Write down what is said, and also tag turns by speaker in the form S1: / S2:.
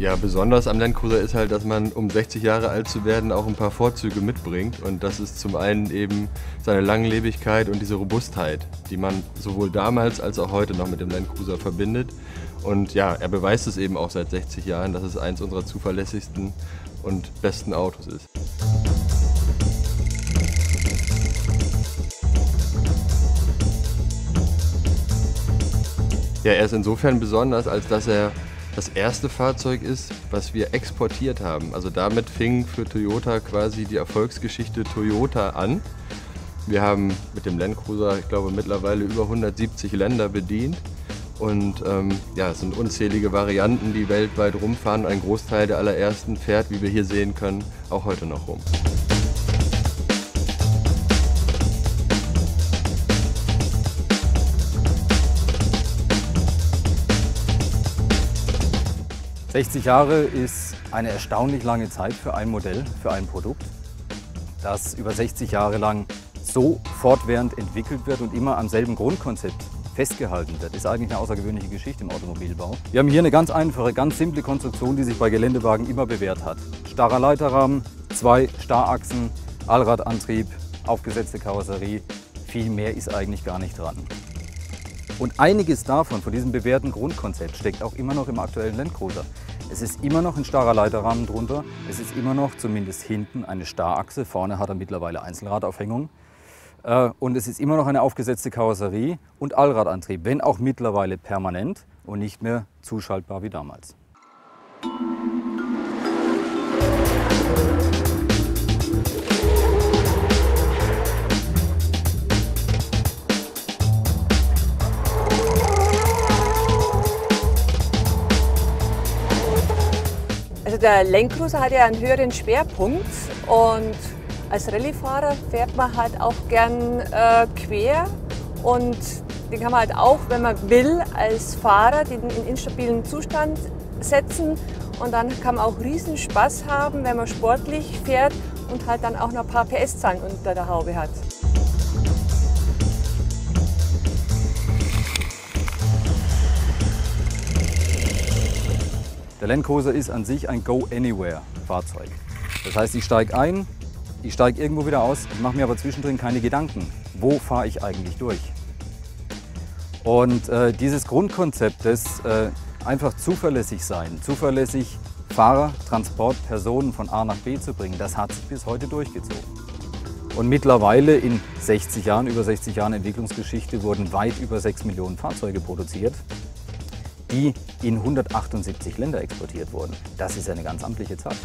S1: Ja, besonders am Land Cruiser ist halt, dass man, um 60 Jahre alt zu werden, auch ein paar Vorzüge mitbringt. Und das ist zum einen eben seine Langlebigkeit und diese Robustheit, die man sowohl damals als auch heute noch mit dem Land Cruiser verbindet. Und ja, er beweist es eben auch seit 60 Jahren, dass es eins unserer zuverlässigsten und besten Autos ist. Ja, er ist insofern besonders, als dass er das erste Fahrzeug ist, was wir exportiert haben. Also damit fing für Toyota quasi die Erfolgsgeschichte Toyota an. Wir haben mit dem Land Cruiser, ich glaube, mittlerweile über 170 Länder bedient. Und ähm, ja, es sind unzählige Varianten, die weltweit rumfahren. Ein Großteil der allerersten fährt, wie wir hier sehen können, auch heute noch rum.
S2: 60 Jahre ist eine erstaunlich lange Zeit für ein Modell, für ein Produkt, das über 60 Jahre lang so fortwährend entwickelt wird und immer am selben Grundkonzept festgehalten wird. Ist eigentlich eine außergewöhnliche Geschichte im Automobilbau. Wir haben hier eine ganz einfache, ganz simple Konstruktion, die sich bei Geländewagen immer bewährt hat. Starrer Leiterrahmen, zwei Starrachsen, Allradantrieb, aufgesetzte Karosserie. Viel mehr ist eigentlich gar nicht dran. Und einiges davon, von diesem bewährten Grundkonzept, steckt auch immer noch im aktuellen Landcruiser. Es ist immer noch ein starrer Leiterrahmen drunter. Es ist immer noch, zumindest hinten, eine Starrachse. Vorne hat er mittlerweile Einzelradaufhängung. Äh, und es ist immer noch eine aufgesetzte Karosserie und Allradantrieb, wenn auch mittlerweile permanent und nicht mehr zuschaltbar wie damals.
S3: Der Lenkcruiser hat ja einen höheren Schwerpunkt und als Rallyefahrer fährt man halt auch gern äh, quer und den kann man halt auch, wenn man will, als Fahrer den in instabilen Zustand setzen und dann kann man auch riesen Spaß haben, wenn man sportlich fährt und halt dann auch noch ein paar PS-Zahlen unter der Haube hat.
S2: Der Land Cruiser ist an sich ein Go-Anywhere-Fahrzeug. Das heißt, ich steige ein, ich steige irgendwo wieder aus, ich mache mir aber zwischendrin keine Gedanken, wo fahre ich eigentlich durch. Und äh, dieses Grundkonzept des äh, einfach zuverlässig sein, zuverlässig Fahrer, Transport, Personen von A nach B zu bringen, das hat sich bis heute durchgezogen. Und mittlerweile in 60 Jahren, über 60 Jahren Entwicklungsgeschichte wurden weit über 6 Millionen Fahrzeuge produziert die in 178 Länder exportiert wurden. Das ist eine ganz amtliche Zahl.